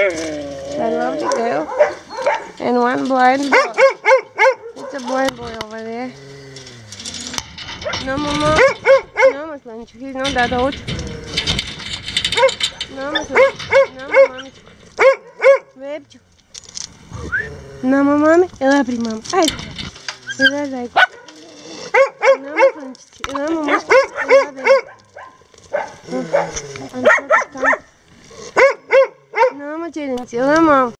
I love you, girl. And one blind boy. It's a blind boy over there. No, mama. No, my Slancho. He's not that old. No, my Slancho. No. Bebcho. No, my mommy. Ela abre, mama. Ai. Ela vai. Slancho. No, my mama. Ela vai. No, my 今天结婚吗？